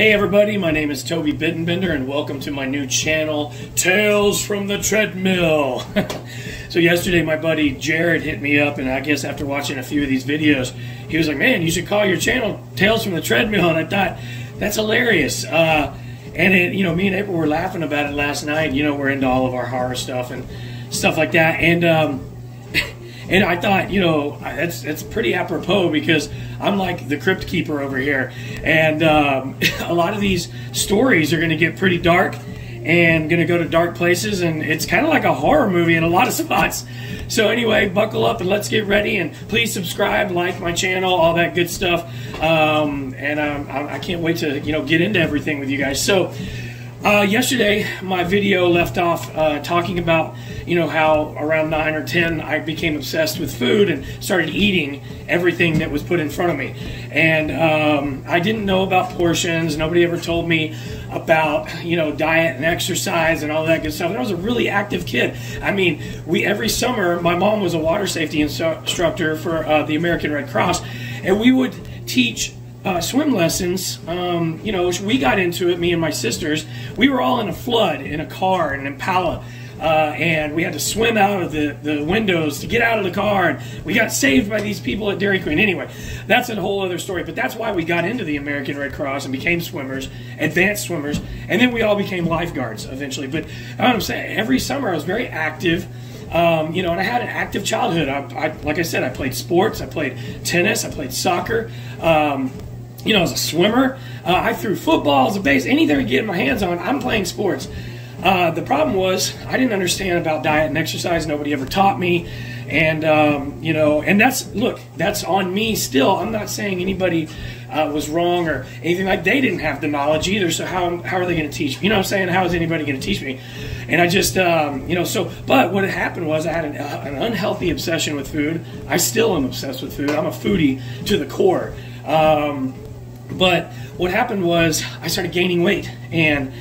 Hey everybody, my name is Toby Bittenbender and welcome to my new channel, Tales from the Treadmill. so yesterday my buddy Jared hit me up and I guess after watching a few of these videos, he was like, man, you should call your channel Tales from the Treadmill. And I thought, that's hilarious. Uh, and it, you know, me and April were laughing about it last night. You know, we're into all of our horror stuff and stuff like that. And, um, and I thought, you know, that's that's pretty apropos because I'm like the crypt keeper over here, and um, a lot of these stories are going to get pretty dark and going to go to dark places, and it's kind of like a horror movie in a lot of spots. So anyway, buckle up and let's get ready, and please subscribe, like my channel, all that good stuff, um, and um, I can't wait to you know get into everything with you guys. So. Uh, yesterday, my video left off uh, talking about, you know, how around 9 or 10 I became obsessed with food and started eating everything that was put in front of me. And um, I didn't know about portions. Nobody ever told me about, you know, diet and exercise and all that good stuff. And I was a really active kid. I mean, we every summer, my mom was a water safety instructor for uh, the American Red Cross, and we would teach uh, swim lessons, um, you know, we got into it, me and my sisters. We were all in a flood in a car, an Impala, uh, and we had to swim out of the, the windows to get out of the car. And we got saved by these people at Dairy Queen. Anyway, that's a whole other story. But that's why we got into the American Red Cross and became swimmers, advanced swimmers, and then we all became lifeguards eventually. But I'm saying every summer I was very active. Um, you know, and I had an active childhood. I, I, like I said, I played sports, I played tennis, I played soccer. Um, you know, as a swimmer. Uh, I threw footballs, a base, anything I get my hands on. I'm playing sports. Uh, the problem was I didn't understand about diet and exercise. Nobody ever taught me, and um, you know, and that's look, that's on me still. I'm not saying anybody uh, was wrong or anything like. They didn't have the knowledge either. So how how are they going to teach? Me? You know, what I'm saying how is anybody going to teach me? And I just um, you know, so but what had happened was I had an, uh, an unhealthy obsession with food. I still am obsessed with food. I'm a foodie to the core. Um, but what happened was I started gaining weight and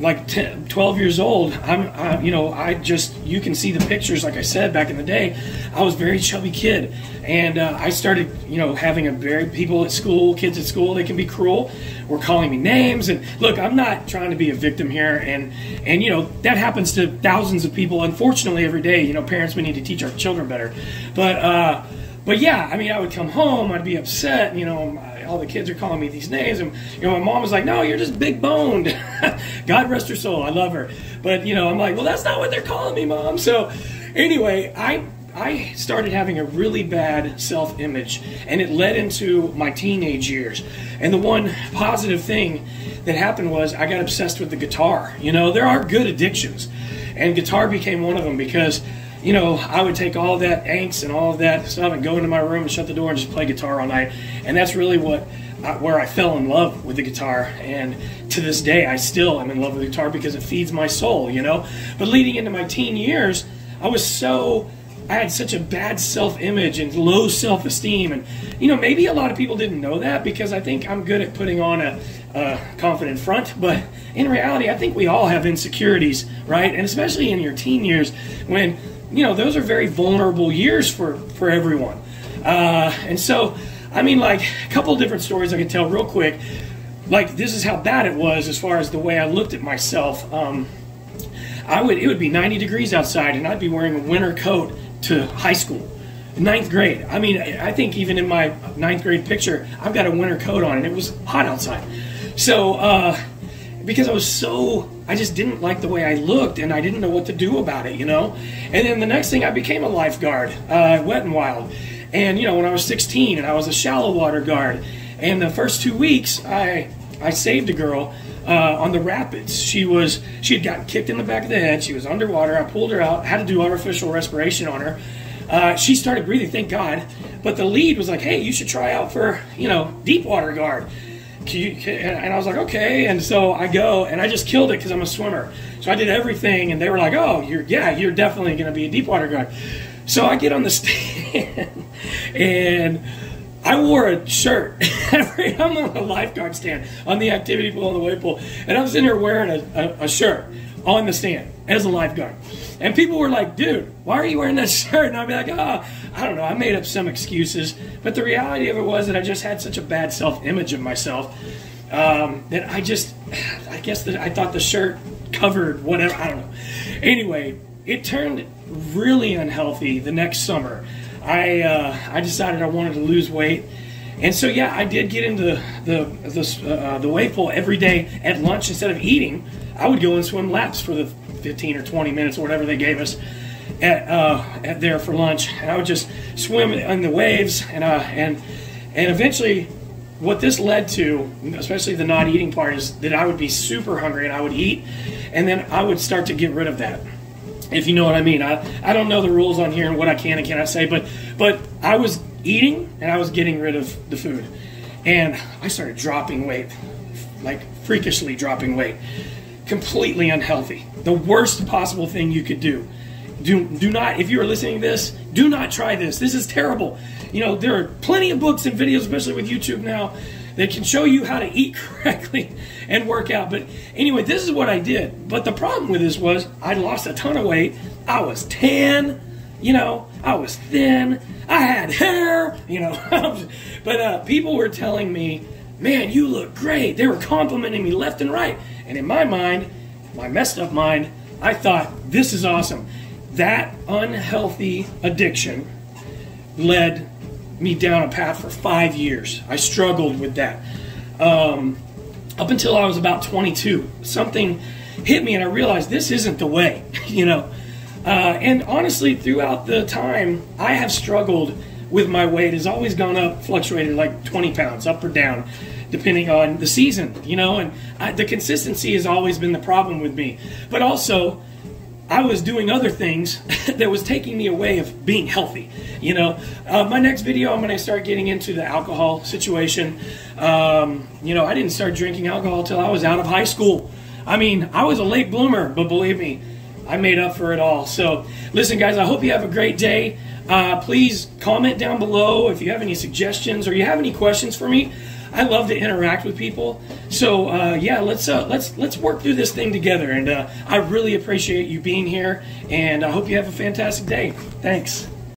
like 10, 12 years old i'm I, you know i just you can see the pictures like i said back in the day. I was very chubby kid and uh, i started you know having a very people at school kids at school they can be cruel were calling me names and look i'm not trying to be a victim here and and you know that happens to thousands of people unfortunately every day you know parents we need to teach our children better. But uh but yeah i mean i would come home i'd be upset you know all the kids are calling me these names. And, you know, my mom was like, no, you're just big boned. God rest her soul. I love her. But, you know, I'm like, well, that's not what they're calling me, mom. So anyway, I I started having a really bad self image, and it led into my teenage years. And the one positive thing that happened was I got obsessed with the guitar. You know, there are good addictions, and guitar became one of them because you know, I would take all that angst and all of that stuff and go into my room and shut the door and just play guitar all night. And that's really what uh, where I fell in love with the guitar. And to this day, I still am in love with the guitar because it feeds my soul, you know. But leading into my teen years, I was so I had such a bad self image and low self esteem. And, you know, maybe a lot of people didn't know that because I think I'm good at putting on a, a, confident front. But in reality, I think we all have insecurities, right? And especially in your teen years when you know, those are very vulnerable years for, for everyone. Uh, and so, I mean, like a couple different stories I can tell real quick. Like this is how bad it was as far as the way I looked at myself. Um, I would it would be 90 degrees outside, and I'd be wearing a winter coat to high school, ninth grade. I mean, I think even in my ninth grade picture, I've got a winter coat on, and it was hot outside. So uh, because I was so I just didn't like the way I looked and I didn't know what to do about it, you know. And then the next thing I became a lifeguard, uh, Wet n Wild. And you know, when I was 16 and I was a shallow water guard, and the first two weeks I I saved a girl uh, on the rapids. She was she had gotten kicked in the back of the head. She was underwater. I pulled her out. Had to do artificial respiration on her. Uh, she started breathing, thank God. But the lead was like, "Hey, you should try out for you know deep water guard." And I was like, okay. And so I go and I just killed it because I'm a swimmer. So I did everything, and they were like, oh, you're yeah, you're definitely going to be a deep water guard. So I get on the stand and I wore a shirt. I'm on a lifeguard stand on the activity pool on the wave pool, and I'm sitting here wearing a, a, a shirt on the stand as a lifeguard. And people were like, dude, why are you wearing that shirt? And I'd be like, oh, I don't know. I made up some excuses. But the reality of it was that I just had such a bad self image of myself. um, that I just, I guess that I thought the shirt covered whatever. I don't know. Anyway, it turned really unhealthy the next summer. I uh, I decided I wanted to lose weight. And so, yeah, I did get into the the, uh, the pool every day at lunch instead of eating. I would go and swim laps for the 15 or 20 minutes or whatever they gave us at, uh, at there for lunch. And I would just swim in the waves, and uh, and and eventually, what this led to, especially the not eating part, is that I would be super hungry and I would eat, and then I would start to get rid of that. If you know what I mean, I, I don't know the rules on here and what I can and cannot say, but but I was eating and I was getting rid of the food, and I started dropping weight, like freakishly dropping weight, completely unhealthy. The worst possible thing you could do. Do, do not, if you are listening to this, do not try this. This is terrible. You know, there are plenty of books and videos, especially with YouTube now, that can show you how to eat correctly and work out. But anyway, this is what I did. But the problem with this was I lost a ton of weight. I was tan, you know, I was thin, I had hair, you know. but uh, people were telling me, man, you look great. They were complimenting me left and right. And in my mind, my messed up mind, I thought, this is awesome. That unhealthy addiction led me down a path for five years. I struggled with that. Um, up until I was about 22, something hit me and I realized this isn't the way, you know. Uh, and honestly, throughout the time, I have struggled with my weight. Has always gone up, fluctuated like 20 pounds, up or down, depending on the season, you know. And I, the consistency has always been the problem with me. But also, I was doing other things that was taking me away of being healthy. You know, uh, my next video, I'm going to start getting into the alcohol situation. Um, you know, I didn't start drinking alcohol till I was out of high school. I mean, I was a late bloomer, but believe me, I made up for it all. So, listen, guys, I hope you have a great day. Uh, please comment down below if you have any suggestions or you have any questions for me. I love to interact with people. So uh, yeah, let's uh, let's let's work through this thing together. And uh, I really appreciate you being here. And I hope you have a fantastic day. Thanks.